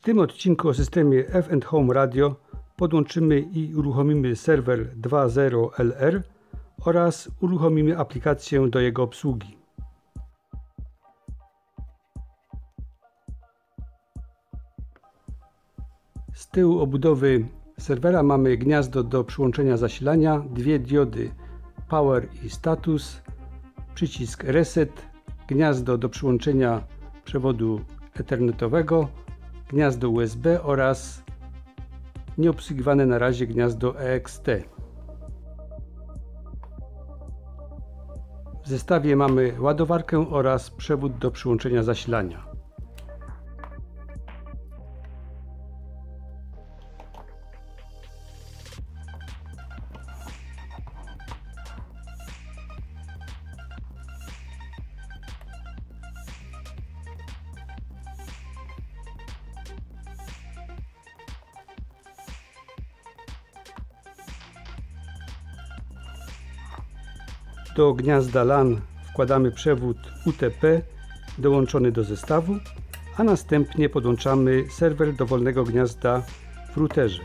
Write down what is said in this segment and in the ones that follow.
W tym odcinku o systemie F Home Radio podłączymy i uruchomimy serwer 2.0 LR oraz uruchomimy aplikację do jego obsługi. Z tyłu obudowy serwera mamy gniazdo do przyłączenia zasilania, dwie diody Power i Status, przycisk Reset, gniazdo do przyłączenia przewodu ethernetowego, gniazdo USB oraz nieobsługiwane na razie gniazdo EXT. W zestawie mamy ładowarkę oraz przewód do przyłączenia zasilania. Do gniazda LAN wkładamy przewód UTP dołączony do zestawu, a następnie podłączamy serwer dowolnego gniazda w routerze.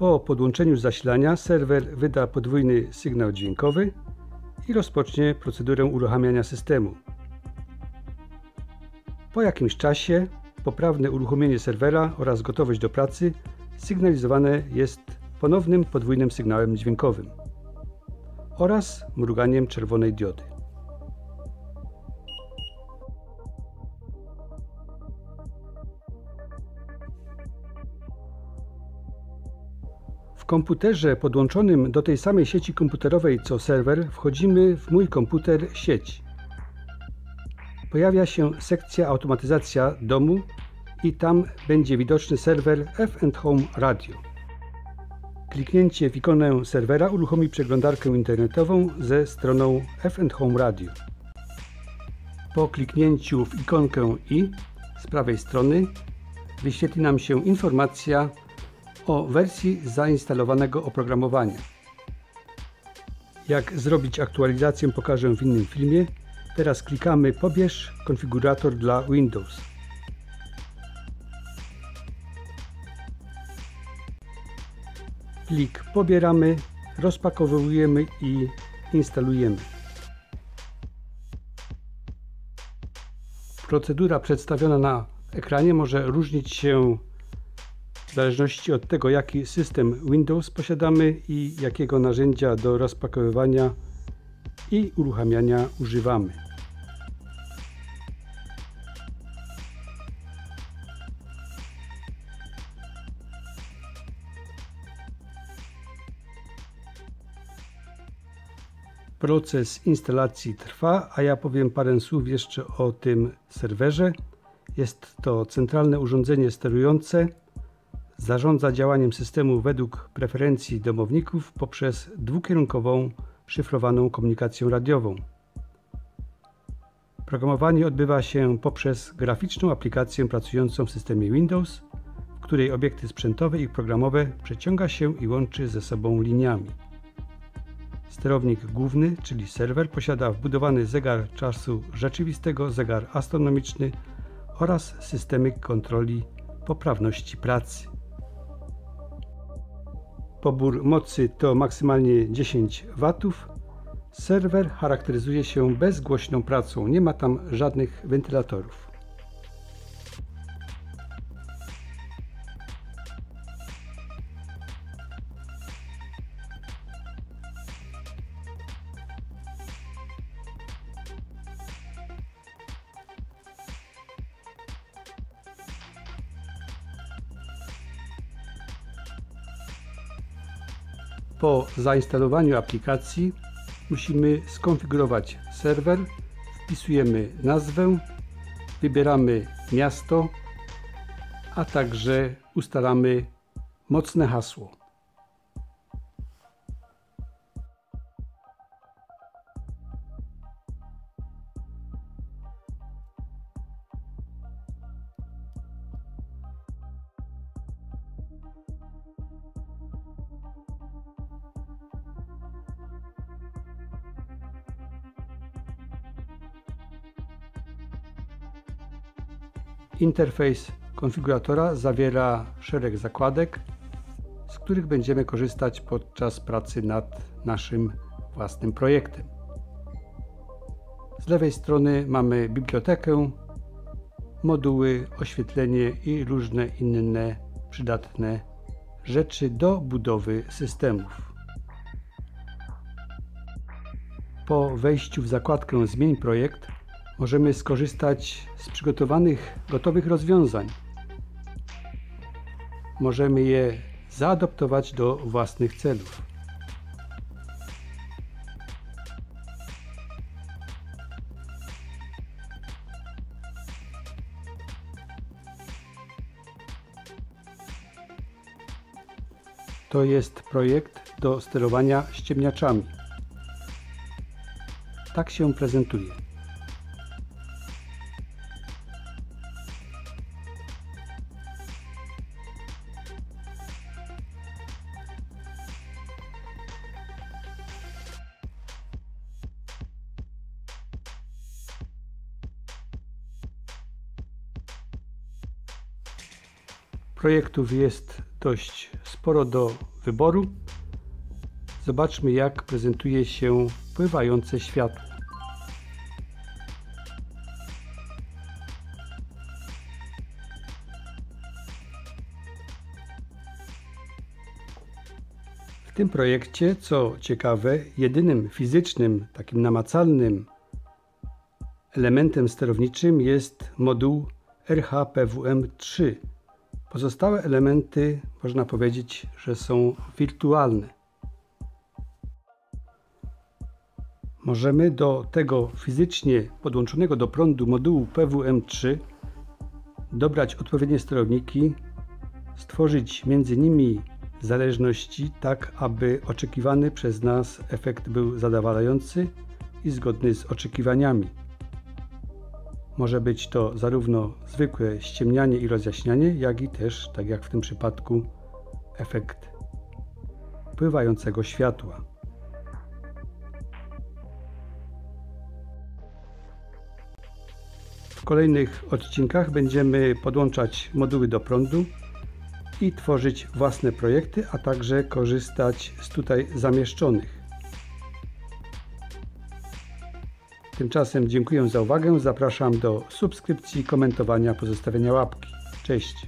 Po podłączeniu zasilania serwer wyda podwójny sygnał dźwiękowy i rozpocznie procedurę uruchamiania systemu. Po jakimś czasie poprawne uruchomienie serwera oraz gotowość do pracy sygnalizowane jest ponownym podwójnym sygnałem dźwiękowym oraz mruganiem czerwonej diody. Komputerze podłączonym do tej samej sieci komputerowej co serwer wchodzimy w mój komputer sieć. Pojawia się sekcja automatyzacja domu i tam będzie widoczny serwer F Home Radio. Kliknięcie w ikonę serwera uruchomi przeglądarkę internetową ze stroną F Home Radio. Po kliknięciu w ikonkę i z prawej strony wyświetli nam się informacja o wersji zainstalowanego oprogramowania. Jak zrobić aktualizację pokażę w innym filmie. Teraz klikamy pobierz konfigurator dla Windows. Plik pobieramy, rozpakowujemy i instalujemy. Procedura przedstawiona na ekranie może różnić się w zależności od tego jaki system Windows posiadamy i jakiego narzędzia do rozpakowywania i uruchamiania używamy. Proces instalacji trwa, a ja powiem parę słów jeszcze o tym serwerze. Jest to centralne urządzenie sterujące zarządza działaniem systemu według preferencji domowników poprzez dwukierunkową szyfrowaną komunikację radiową. Programowanie odbywa się poprzez graficzną aplikację pracującą w systemie Windows, w której obiekty sprzętowe i programowe przeciąga się i łączy ze sobą liniami. Sterownik główny, czyli serwer, posiada wbudowany zegar czasu rzeczywistego, zegar astronomiczny oraz systemy kontroli poprawności pracy. Pobór mocy to maksymalnie 10 W. Serwer charakteryzuje się bezgłośną pracą, nie ma tam żadnych wentylatorów. Po zainstalowaniu aplikacji musimy skonfigurować serwer, wpisujemy nazwę, wybieramy miasto, a także ustalamy mocne hasło. Interfejs konfiguratora zawiera szereg zakładek, z których będziemy korzystać podczas pracy nad naszym własnym projektem. Z lewej strony mamy bibliotekę, moduły, oświetlenie i różne inne przydatne rzeczy do budowy systemów. Po wejściu w zakładkę Zmień projekt możemy skorzystać z przygotowanych gotowych rozwiązań. Możemy je zaadoptować do własnych celów. To jest projekt do sterowania ściemniaczami. Tak się prezentuje. Projektów jest dość sporo do wyboru. Zobaczmy jak prezentuje się pływające światło. W tym projekcie, co ciekawe, jedynym fizycznym, takim namacalnym elementem sterowniczym jest moduł RHPWM3 Pozostałe elementy można powiedzieć, że są wirtualne. Możemy do tego fizycznie podłączonego do prądu modułu PWM3 dobrać odpowiednie sterowniki, stworzyć między nimi zależności tak, aby oczekiwany przez nas efekt był zadowalający i zgodny z oczekiwaniami. Może być to zarówno zwykłe ściemnianie i rozjaśnianie, jak i też, tak jak w tym przypadku, efekt pływającego światła. W kolejnych odcinkach będziemy podłączać moduły do prądu i tworzyć własne projekty, a także korzystać z tutaj zamieszczonych. Tymczasem dziękuję za uwagę, zapraszam do subskrypcji, komentowania, pozostawienia łapki. Cześć!